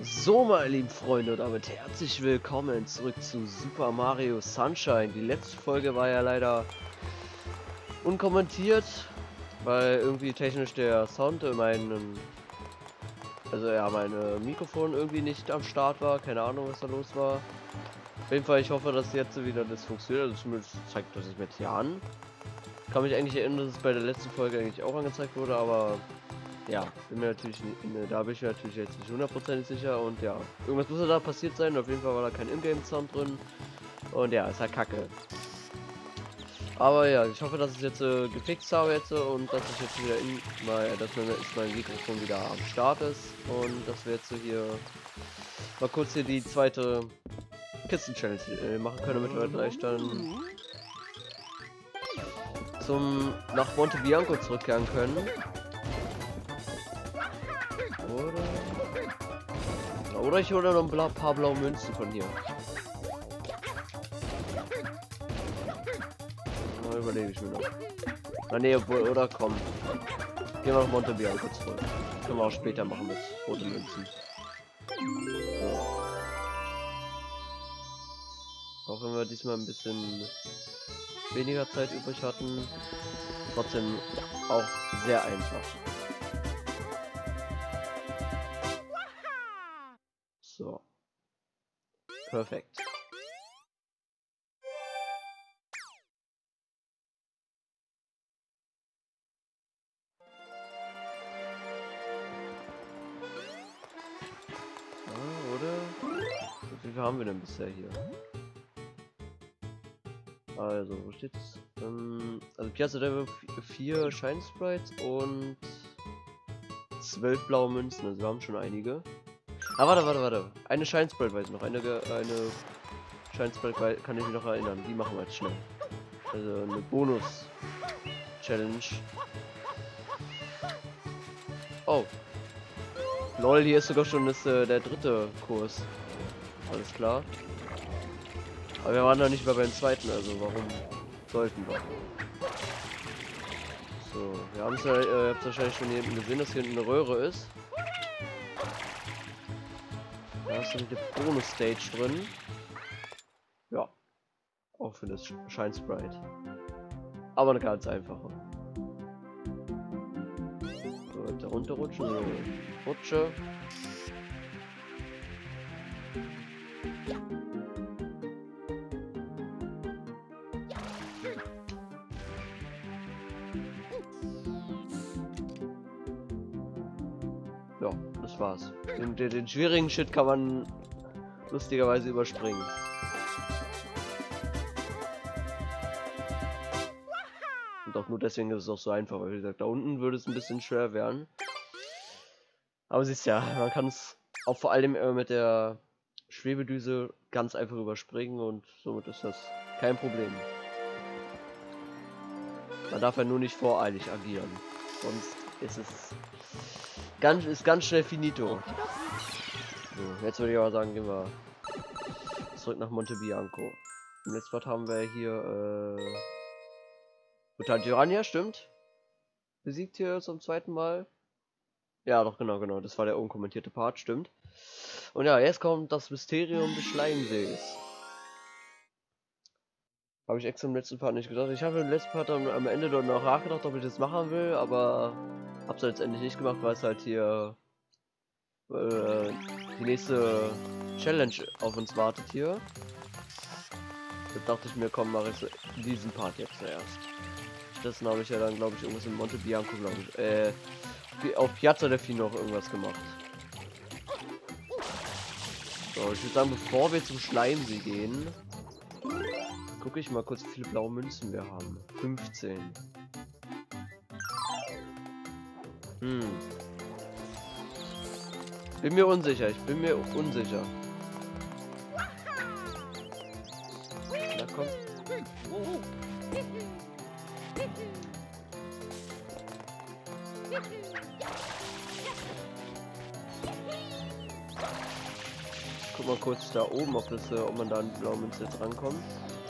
So, meine lieben Freunde, und damit herzlich willkommen zurück zu Super Mario Sunshine. Die letzte Folge war ja leider unkommentiert, weil irgendwie technisch der Sound in meinem, also ja, mein Mikrofon irgendwie nicht am Start war. Keine Ahnung, was da los war. Auf jeden Fall, ich hoffe, dass jetzt wieder das funktioniert. Also zumindest zeigt das mir jetzt hier an. Kann mich eigentlich erinnern, dass es bei der letzten Folge eigentlich auch angezeigt wurde, aber ja, bin mir natürlich, ne, da bin ich mir natürlich jetzt nicht hundertprozentig sicher und ja, irgendwas muss da passiert sein. Auf jeden Fall war da kein Ingame-Sound drin und ja, ist halt kacke. Aber ja, ich hoffe, dass ich jetzt äh, gefixt habe jetzt und dass ich jetzt wieder in mal, dass mein, ist mein Mikrofon wieder am Start ist und dass wir jetzt hier mal kurz hier die zweite Kisten-Challenge äh, machen können, damit wir gleich dann zum nach Monte Bianco zurückkehren können. Oder ich hole noch ein paar blaue Münzen von hier. Mal überlege ich mir noch. Na nee, obwohl, oder komm. Gehen wir nach Monte Bianco zurück. Können wir auch später machen mit roten Münzen. Auch wenn wir diesmal ein bisschen weniger Zeit übrig hatten. Trotzdem auch sehr einfach. Perfekt. Ah, oder? Wie viel haben wir denn bisher hier? Also, wo steht's? Ähm, also Piazza Level 4 Shine Sprites und 12 blaue Münzen, also wir haben schon einige. Ah, warte, warte, warte. Eine Shine Sprite weiß ich noch. Eine, eine Shine Sprite kann ich mich noch erinnern. Die machen wir jetzt schnell. Also eine Bonus-Challenge. Oh. Lol, hier ist sogar schon das, äh, der dritte Kurs. Alles klar. Aber wir waren noch nicht mal beim zweiten, also warum sollten wir? So, wir haben es ja, äh, wahrscheinlich schon hier hinten gesehen, dass hier hinten eine Röhre ist. Da ist eine Bonus-Stage drin. Ja. Auch für das Shine Sprite. Aber eine ganz einfache. So, da runterrutschen. So, Rutsche. Ja, war's. Den, den, den schwierigen Shit kann man lustigerweise überspringen. Und auch nur deswegen ist es auch so einfach, weil wie gesagt, da unten würde es ein bisschen schwer werden. Aber siehst ja, man kann es auch vor allem mit der Schwebedüse ganz einfach überspringen und somit ist das kein Problem. Man darf ja nur nicht voreilig agieren. Sonst ist es ganz, ist ganz schnell finito. So, jetzt würde ich aber sagen, gehen wir zurück nach Monte Bianco. Im letzten Part haben wir hier äh, Mutantirania, stimmt? Besiegt hier zum zweiten Mal. Ja, doch, genau, genau. Das war der unkommentierte Part, stimmt. Und ja, jetzt kommt das Mysterium des Schleimsees. Habe ich extra im letzten Part nicht gesagt. Ich habe im letzten Part am, am Ende dort noch nachgedacht, ob ich das machen will, aber hab's letztendlich nicht gemacht, weil es halt hier äh, die nächste Challenge auf uns wartet hier. Da dachte ich mir, komm, mache ich diesen Part jetzt zuerst. Das habe ich ja dann, glaube ich, irgendwas in Monte Bianco, glaube ich. Äh, auf Piazza del Fino noch irgendwas gemacht. So, ich würde sagen, bevor wir zum Schleimsee gehen, gucke ich mal kurz, wie viele blaue Münzen wir haben. 15. Hm. Bin mir unsicher, ich bin mir unsicher. Na komm. Guck mal kurz da oben, ob, das, äh, ob man da an die blaue Münze jetzt rankommt.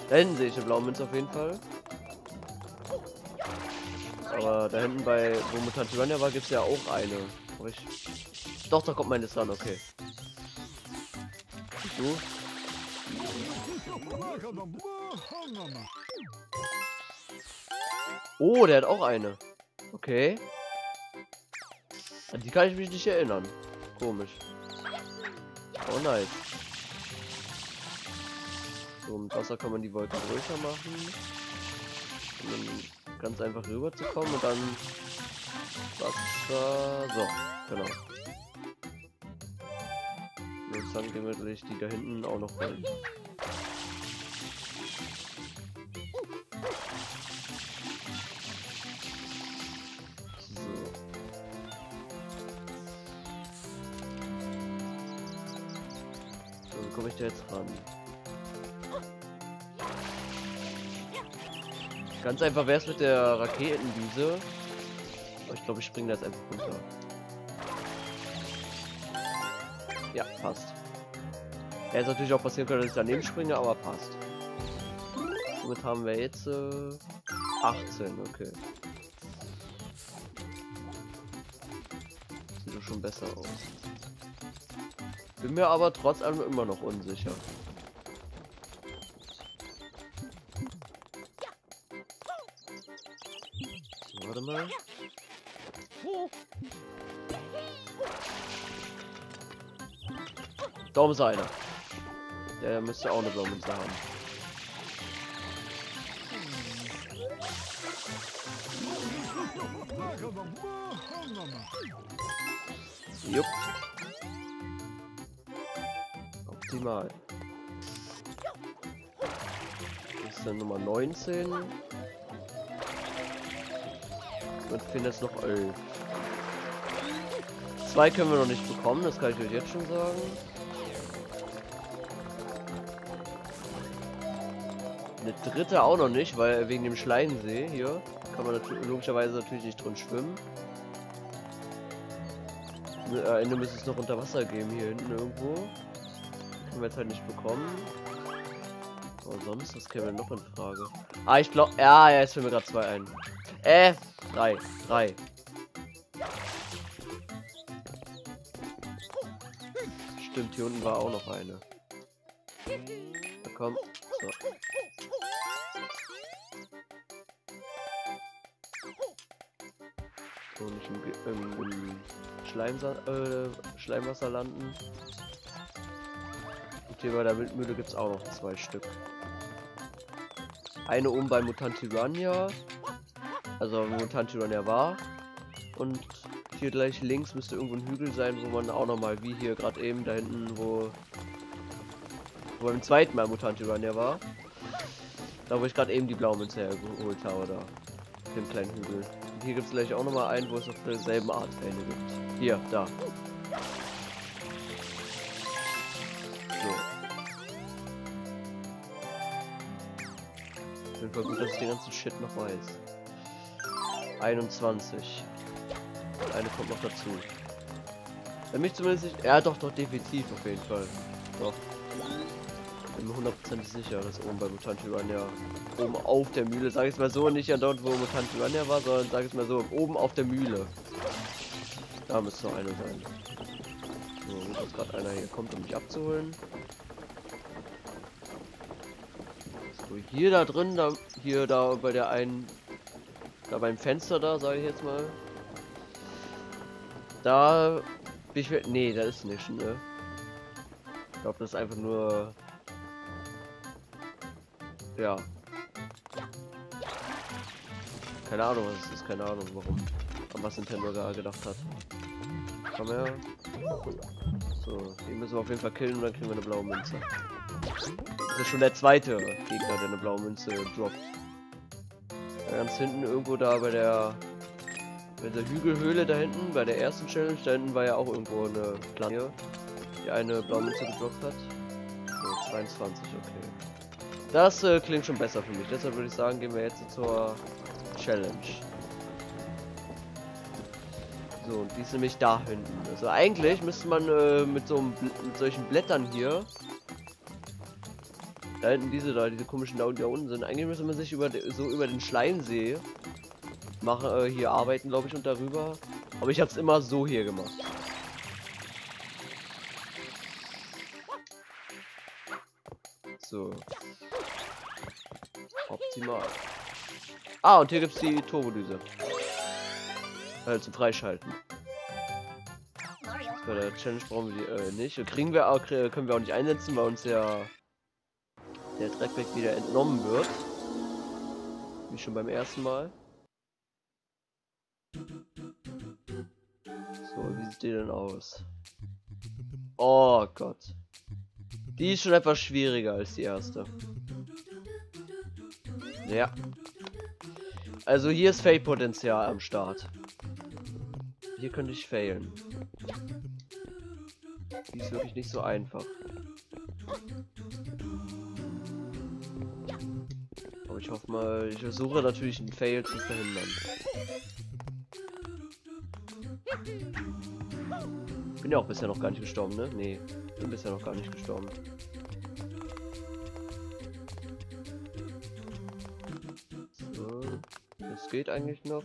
Da hinten sehe ich eine blaue Münze auf jeden Fall. Aber da hinten bei, wo Mutant Runner war, gibt es ja auch eine. Ich... Doch, da kommt meine Sun, okay. Du? Oh, der hat auch eine. Okay. An die kann ich mich nicht erinnern. Komisch. Oh nice. So, mit Wasser kann man die Wolken größer machen. Dann ganz einfach rüber zu kommen und dann Wasser. So, genau. Jetzt dann gleich die da hinten auch noch rein. komme ich da jetzt ran? Ganz einfach wäre es mit der Raketendüse. Aber ich glaube, ich springe da jetzt einfach runter. Ja, passt. Ja, ist natürlich auch passieren können, dass ich daneben springe, aber passt. Somit haben wir jetzt äh, 18, okay. Sieht doch schon besser aus. Bin mir aber trotz allem immer noch unsicher. Mal. Da oben ist einer. Der müsste auch eine Blumenmünze haben. Jupp. Optimal. Ist dann Nummer 19. Und fehlen jetzt noch 11. Zwei können wir noch nicht bekommen, das kann ich euch jetzt schon sagen. Eine dritte auch noch nicht, weil wegen dem Schleiensee hier kann man natürlich, logischerweise natürlich nicht drin schwimmen. Am Ende müsste es noch unter Wasser geben hier hinten irgendwo. Können wir jetzt halt nicht bekommen. Aber sonst, was käme noch in Frage? Ah, ich glaube, ja, ja, jetzt fällt mir gerade zwei ein. Äh, drei, drei. Stimmt, hier unten war auch noch eine. Na komm, so. So, nicht im, im, im Schleimsa äh, Schleimwasser landen. Und hier bei der Wildmühle gibt es auch noch zwei Stück. Eine oben bei Mutantirania. Also wo Mutantirania war. Und hier gleich links müsste irgendwo ein Hügel sein, wo man auch noch mal wie hier gerade eben da hinten, wo beim zweiten Mal Mutantirania war. Da wo ich gerade eben die Blaumünze hergeholt habe, da. Dem kleinen Hügel. Und hier gibt es gleich auch noch mal einen, wo es auf derselben Art eine gibt. Hier, da. Auf jeden Fall gut, dass ich den ganzen Shit noch weiß. 21. eine kommt noch dazu. Wenn mich zumindest nicht. Ja, doch, doch, definitiv auf jeden Fall. Doch. Bin mir hundertprozentig sicher, dass oben bei Mutant ja oben auf der Mühle, sag ich mal so, nicht an dort, wo Mutant ja war, sondern sag ich mal so, oben auf der Mühle. Da müsste noch einer sein. So, gut, dass gerade einer hier kommt, um mich abzuholen. So, hier da drin, da, hier da bei der einen, da beim Fenster da, sage ich jetzt mal. Da bin ich, nee, da ist nicht, ne? Ich glaube, das ist einfach nur, ja. Keine Ahnung, was es ist, keine Ahnung, warum, an was Nintendo da gedacht hat. Komm her. So, den müssen wir auf jeden Fall killen und dann kriegen wir eine blaue Münze. Das ist schon der zweite Gegner, der eine blaue Münze droppt. Ganz hinten irgendwo da bei der bei der Hügelhöhle da hinten, bei der ersten Challenge, da hinten war ja auch irgendwo eine Planke, die eine blaue Münze gedroppt hat. So, 22, okay. Das äh, klingt schon besser für mich, deshalb würde ich sagen, gehen wir jetzt zur Challenge. So, und die ist nämlich da hinten. Also eigentlich müsste man äh, mit so mit solchen Blättern hier da hinten diese da, diese komischen da, da unten sind. Eigentlich müsste man sich über so über den Schleimsee machen, äh, hier arbeiten, glaube ich, und darüber. Aber ich habe es immer so hier gemacht. So. Optimal. Ah, und hier gibt es die Turbodüse. Äh, zum Freischalten. Bei der Challenge brauchen wir die äh, nicht. Kriegen wir auch, können wir auch nicht einsetzen, weil uns ja der Dreckback wieder entnommen wird. Wie schon beim ersten Mal. So, wie sieht die denn aus? Oh Gott. Die ist schon etwas schwieriger als die erste. Ja. Also hier ist Fail-Potenzial am Start. Hier könnte ich failen. Die ist wirklich nicht so einfach. Aber ich hoffe mal, ich versuche natürlich einen Fail zu verhindern. Bin ja auch bisher noch gar nicht gestorben, ne? Nee, bin bisher noch gar nicht gestorben. So, das geht eigentlich noch.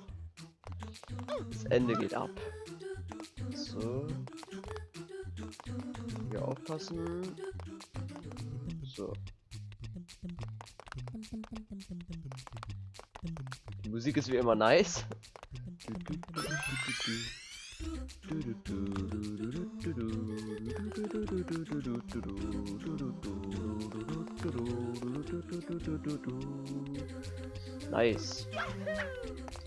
Das Ende geht ab. So. Hier aufpassen. So. Musik ist wie immer nice. Nice.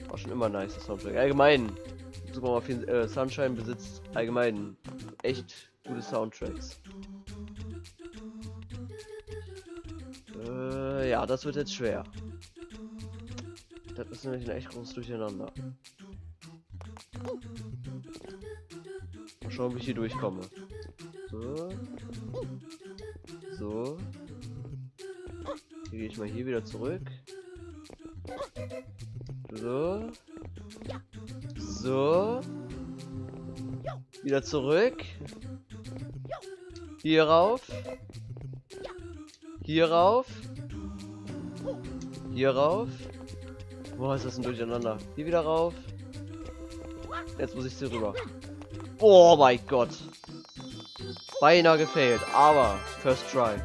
War schon immer nice, das Soundtrack. Allgemein, Super Mario äh, Sunshine besitzt allgemein echt gute Soundtracks. Äh, ja, das wird jetzt schwer. Das ist nämlich ein echt großes Durcheinander. Mal schauen, wie ich hier durchkomme. So. So. Hier gehe ich mal hier wieder zurück. So. So. Wieder zurück. Hier rauf. Hier rauf. Hier rauf. Boah, ist das ein Durcheinander. Hier wieder rauf. Jetzt muss ich hier rüber. Oh mein Gott. Beinahe gefailt, aber first try.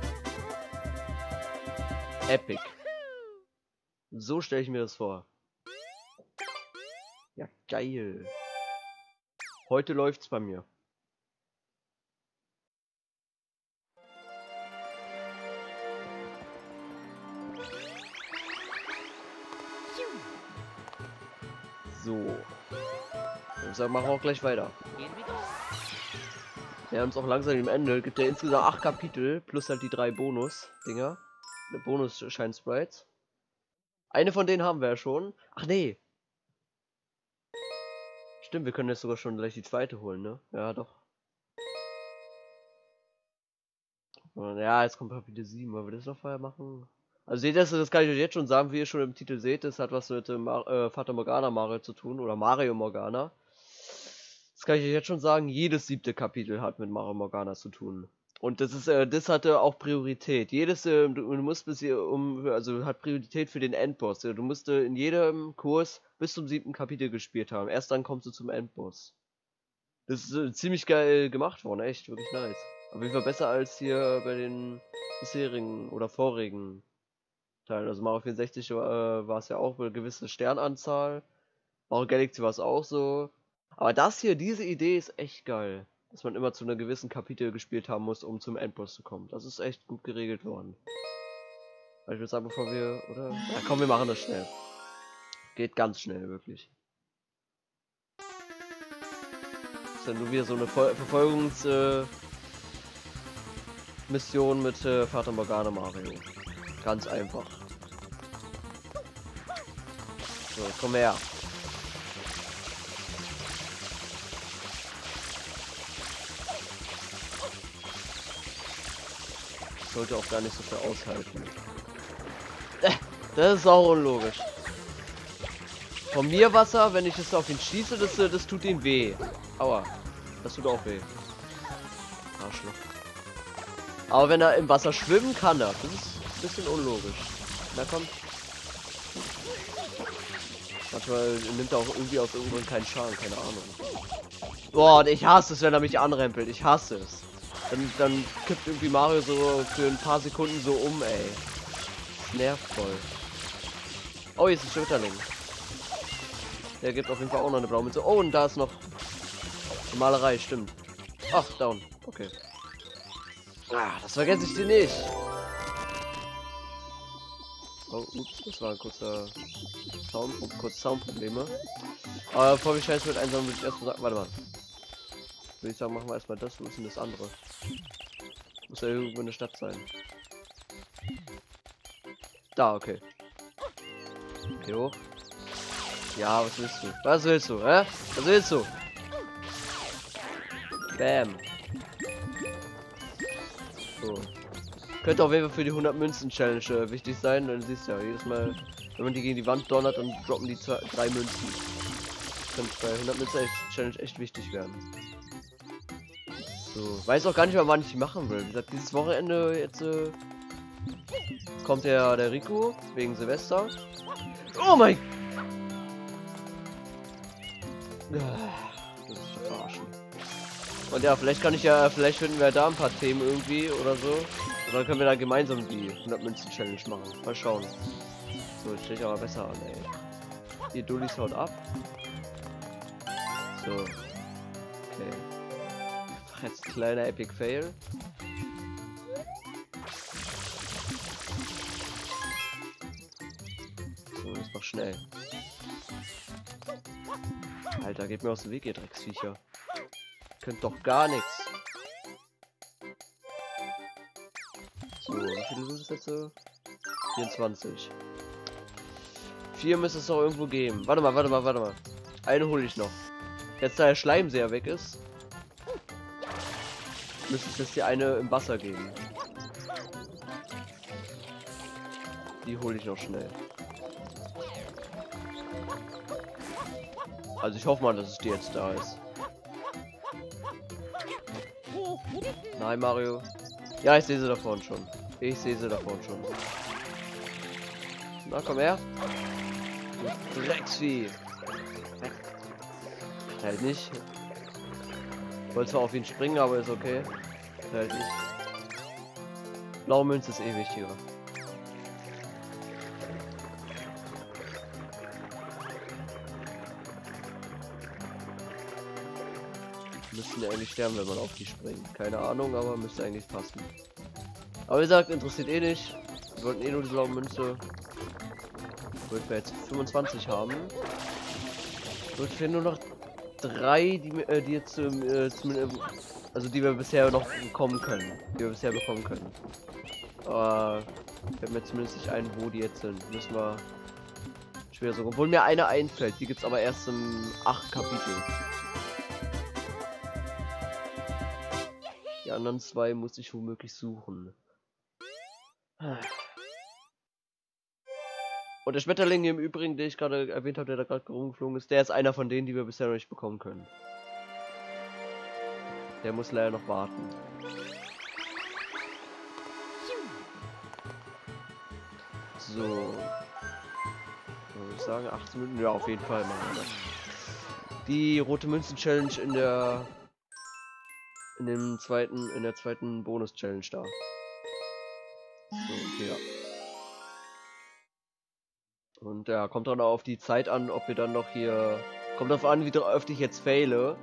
Epic. So stelle ich mir das vor. Ja, geil. Heute läuft's bei mir. So. Ich sage, machen wir auch gleich weiter. Wir haben es auch langsam im Ende. Gibt ja insgesamt acht Kapitel plus halt die drei Bonus-Dinger. Bonus-Schein-Sprites. Eine von denen haben wir ja schon. Ach nee. Stimmt, wir können jetzt sogar schon gleich die zweite holen, ne? Ja, doch. Ja, jetzt kommt Kapitel 7. Wollen wir das noch vorher machen? Also seht ihr, das kann ich euch jetzt schon sagen, wie ihr schon im Titel seht, das hat was mit dem äh, Vater Morgana Mario zu tun oder Mario Morgana. Das kann ich euch jetzt schon sagen, jedes siebte Kapitel hat mit Mario Morgana zu tun. Und das ist, äh, das hatte auch Priorität. Jedes, äh, du, du, musst bis hier um, also hat Priorität für den Endboss. Du musst äh, in jedem Kurs bis zum siebten Kapitel gespielt haben. Erst dann kommst du zum Endboss. Das ist äh, ziemlich geil gemacht worden, echt, wirklich nice. Auf jeden Fall besser als hier bei den bisherigen oder vorigen Teilen. Also Mario 64 war, äh, war es ja auch eine gewisse Sternanzahl. Mario Galaxy war es auch so. Aber das hier, diese Idee ist echt geil dass man immer zu einer gewissen Kapitel gespielt haben muss, um zum Endboss zu kommen. Das ist echt gut geregelt worden. Aber ich würde sagen, bevor wir, oder? Ja, komm, wir machen das schnell. Geht ganz schnell, wirklich. Ist ja nur wieder so eine Ver Verfolgungsmission äh, mit äh, Vater Morgana Mario. Ganz einfach. So, komm her. sollte auch gar nicht so viel aushalten. Äh, das ist auch unlogisch. Von mir Wasser, wenn ich es auf ihn schieße, das, das tut ihm weh. Aua. Das tut auch weh. Arschloch. Aber wenn er im Wasser schwimmen kann. Das ist ein bisschen unlogisch. Na komm. Manchmal nimmt er auch irgendwie aus irgendwann keinen Schaden, keine Ahnung. Boah, ich hasse es, wenn er mich anrempelt. Ich hasse es. Dann, dann kippt irgendwie Mario so für ein paar Sekunden so um, ey. Das nervt voll. Oh, hier ist ein Schmetterling. Der gibt auf jeden Fall auch noch eine blaue Mütze. Oh, und da ist noch die Malerei, stimmt. Ach, down. Okay. Ah, das vergesse ich dir nicht. Oh, ups, das war ein kurzer Sound, kurz Soundprobleme. Aber bevor wir scheiße mit einsam, würde ich erstmal sagen, warte mal. Würde ich sagen, machen wir erstmal das, wo ist das andere? Muss ja irgendwo in der Stadt sein. Da, okay. Geh hoch. Ja, was willst du? Was willst du, hä? Was willst du? Bam. So. Könnte auf jeden Fall für die 100 Münzen Challenge äh, wichtig sein. Dann siehst du ja, jedes Mal, wenn man die gegen die Wand donnert, dann droppen die zwei, drei Münzen. Könnte bei 100 Münzen Challenge echt wichtig werden. So, weiß auch gar nicht mehr, wann ich machen will. Wie gesagt, dieses Wochenende jetzt äh, kommt der, der Rico wegen Silvester. Oh mein das ist verarschen. Und ja, vielleicht kann ich ja, vielleicht finden wir da ein paar Themen irgendwie oder so. Und dann können wir da gemeinsam die 100 Münzen Challenge machen. Mal schauen. So, ich stehe aber besser an, ey. Die Dullis haut ab. So. Okay. Jetzt kleiner Epic Fail. So, das macht schnell. Alter, geht mir aus dem Weg, ihr Drecksviecher. Könnt doch gar nichts. So, wie viele sind es jetzt? 24. Vier müsste es doch irgendwo geben. Warte mal, warte mal, warte mal. Eine hole ich noch. Jetzt da der Schleimseher weg ist, müsste es jetzt die eine im Wasser geben. Die hole ich noch schnell. Also ich hoffe mal, dass es die jetzt da ist. Nein, Mario. Ja, ich sehe sie davon schon. Ich sehe sie davon schon. Na, komm her. Drecksvieh. Halt nicht. Wollte zwar auf ihn springen, aber ist okay. Halt nicht. Blaue Münze ist eh wichtiger. Müssten ja eigentlich sterben, wenn man auf die springt. Keine Ahnung, aber müsste eigentlich passen. Aber wie gesagt, interessiert eh nicht. Wir wollten eh nur die blaue Münze. Wird wir jetzt 25 haben. Wird fehlen nur noch drei, die, äh, die jetzt ähm, äh, also die wir bisher noch bekommen können. Die wir bisher bekommen können. Aber fällt mir zumindest nicht ein, wo die jetzt sind. Müssen wir schwer so. Obwohl mir eine einfällt, die gibt's aber erst im 8 Kapitel. Die anderen zwei muss ich womöglich suchen. Und der Schmetterling im Übrigen, den ich gerade erwähnt habe, der da gerade rumgeflogen ist, der ist einer von denen, die wir bisher noch nicht bekommen können. Der muss leider noch warten. So. Ich sagen, 18 Minuten? Ja, auf jeden Fall machen wir das. Die rote Münzen Challenge in der in dem zweiten, in der zweiten Bonus-Challenge da. So, ja. Und ja, kommt dann auf die Zeit an, ob wir dann noch hier. Kommt darauf an, wie oft ich jetzt faile.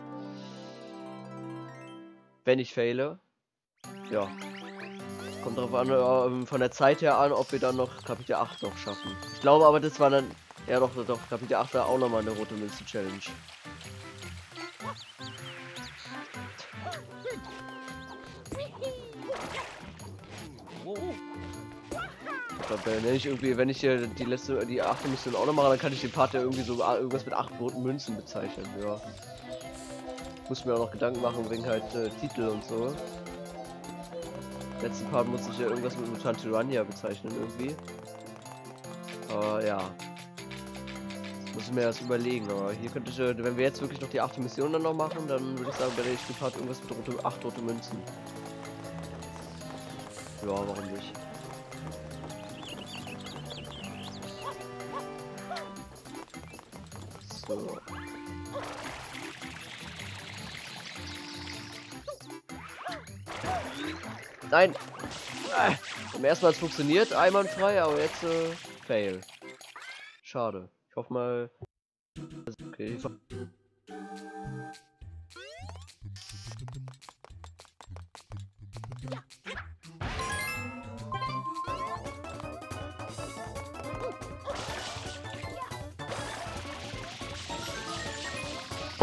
Wenn ich faile. Ja. Kommt darauf an, äh, von der Zeit her an, ob wir dann noch Kapitel 8 noch schaffen. Ich glaube aber, das war dann. Ja, doch, doch, Kapitel 8 war auch nochmal eine rote Münze Challenge. wenn ich irgendwie, wenn ich hier die letzte, die achte Mission auch noch mache, dann kann ich den Part ja irgendwie so irgendwas mit acht roten Münzen bezeichnen, ja. Muss mir auch noch Gedanken machen wegen halt äh, Titel und so. Letzten Part muss ich ja irgendwas mit Mutant Tyrannia bezeichnen irgendwie. Aber ja. Das muss ich mir erst überlegen, aber hier könnte ich, wenn wir jetzt wirklich noch die achte Mission dann noch machen, dann würde ich sagen, werde ich die Part irgendwas mit rote, acht rote Münzen. Ja, warum nicht? Nein! Ah, beim ersten funktioniert, einwandfrei, aber jetzt äh, fail. Schade. Ich hoffe mal. Okay.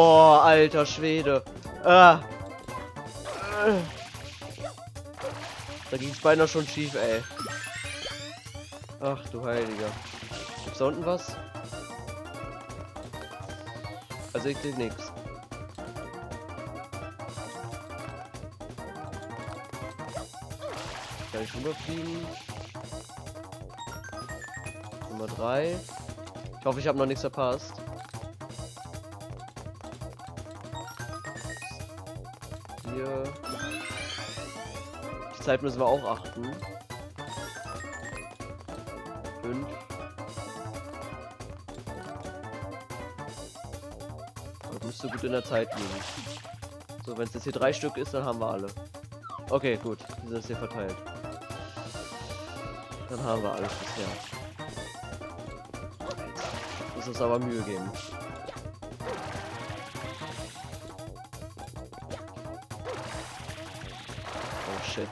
Boah, alter Schwede. Ah. Da ging es beinahe schon schief, ey. Ach du Heiliger. Gibt's da unten was? Also ich sehe nichts. Kann ich rüberfliegen? Nummer 3. Ich hoffe, ich habe noch nichts verpasst. Hier. Die Zeit müssen wir auch achten. 5. Das müsste gut in der Zeit liegen. So, wenn es jetzt hier drei Stück ist, dann haben wir alle. Okay, gut. Die sind hier verteilt. Dann haben wir alles bisher. Muss uns aber Mühe geben. Shit.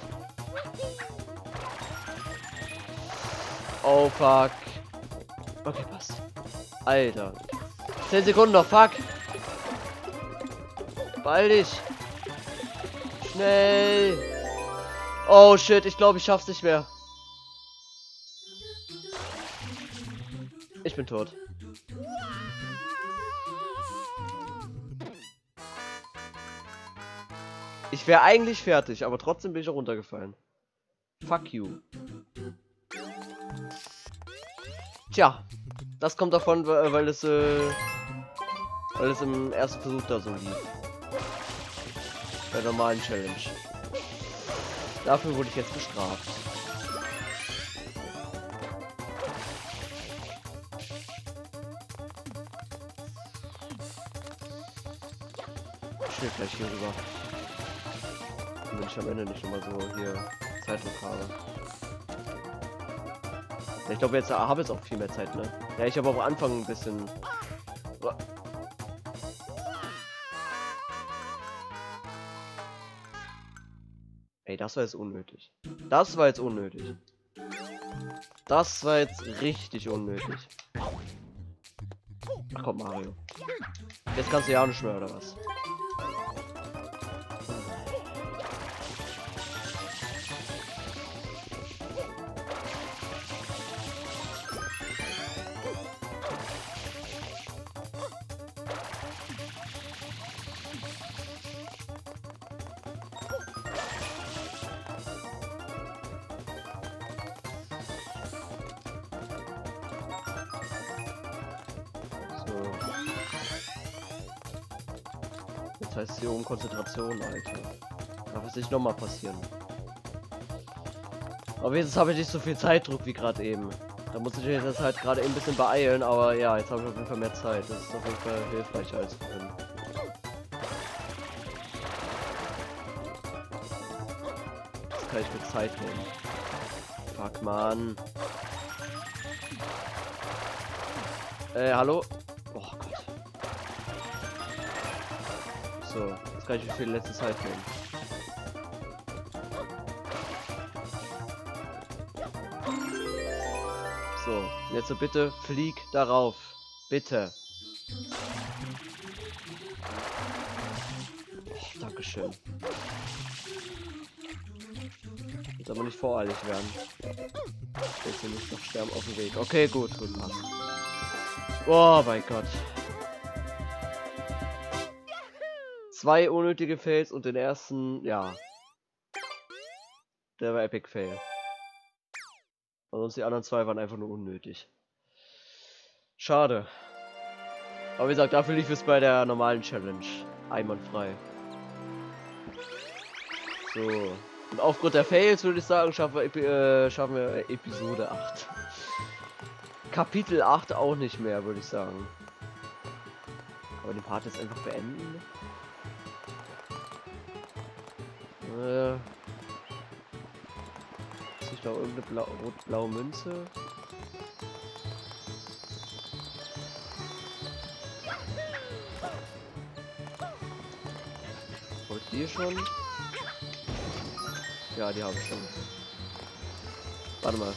Oh fuck. Okay, passt. Alter. 10 Sekunden noch, fuck. Beeil dich. Schnell. Oh shit, ich glaube, ich schaff's nicht mehr. Ich bin tot. Ich wäre eigentlich fertig, aber trotzdem bin ich runtergefallen. Fuck you. Tja, das kommt davon, weil es, äh, weil es im ersten Versuch da so lief. Bei der normalen Challenge. Dafür wurde ich jetzt bestraft. Ich will gleich hier rüber. Wenn ich am Ende nicht nochmal so hier Zeitdruck habe. Ich glaube, jetzt habe ich auch viel mehr Zeit, ne? Ja, ich habe auch am Anfang ein bisschen. Ey, das war jetzt unnötig. Das war jetzt unnötig. Das war jetzt richtig unnötig. Ach komm, Mario. Jetzt kannst du ja auch nicht mehr, oder was? Das heißt hier um Konzentration, Alter. Darf es nicht nochmal passieren. Aber jetzt habe ich nicht so viel Zeitdruck wie gerade eben. Da muss ich jetzt halt gerade ein bisschen beeilen, aber ja, jetzt habe ich auf jeden Fall mehr Zeit. Das ist auf jeden Fall hilfreicher als vorhin. Das kann ich mit Zeit nehmen. Fuck, man. Äh, hallo? So, jetzt kann ich für die letzte Zeit nehmen. So, jetzt so bitte flieg darauf. Bitte. Oh, Dankeschön. Jetzt aber nicht voreilig werden. Jetzt hier nicht noch sterben auf dem Weg. Okay, gut, gut, passt. Oh mein Gott. Zwei unnötige Fails und den ersten, ja. Der war Epic Fail. Und sonst die anderen zwei waren einfach nur unnötig. Schade. Aber wie gesagt, dafür lief es bei der normalen Challenge. Einwandfrei. So. Und aufgrund der Fails würde ich sagen, schaffen wir, äh, schaffen wir Episode 8. Kapitel 8 auch nicht mehr, würde ich sagen. Aber den Part jetzt einfach beenden. Äh, nicht noch irgendeine blau rot-blaue Münze? Wollt ihr schon? Ja, die habe ich schon. Warte mal.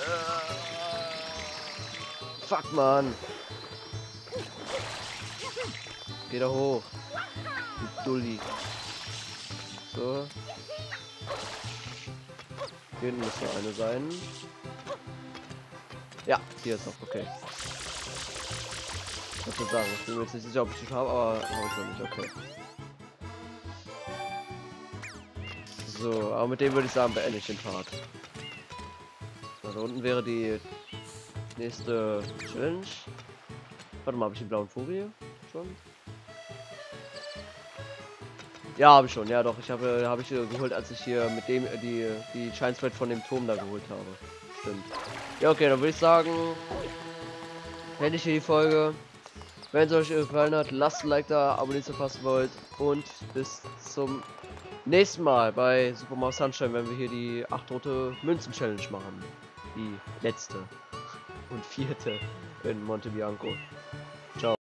Äh, fuck, man. Geh da hoch. Du Dulli. So. Hier muss noch eine sein. Ja, hier ist noch, okay. Ich sagen? Ich bin mir jetzt nicht sicher, ob ich die habe, aber habe ich noch nicht, okay. So, aber mit dem würde ich sagen, beende ich den Part. So, unten wäre die nächste Challenge. Warte mal, habe ich den blauen Vogel schon? Ja, habe ich schon. Ja, doch. Ich habe habe ich äh, geholt, als ich hier mit dem äh, die die Scheinswelt von dem Turm da geholt habe. Stimmt. Ja, okay, dann würde ich sagen, wenn ich hier die Folge. Wenn es euch gefallen hat, lasst ein Like da, abonniert, ihr wollt und bis zum nächsten Mal bei Super Mario Sunshine, wenn wir hier die 8 rote Münzen Challenge machen. Die letzte und vierte in Monte Bianco.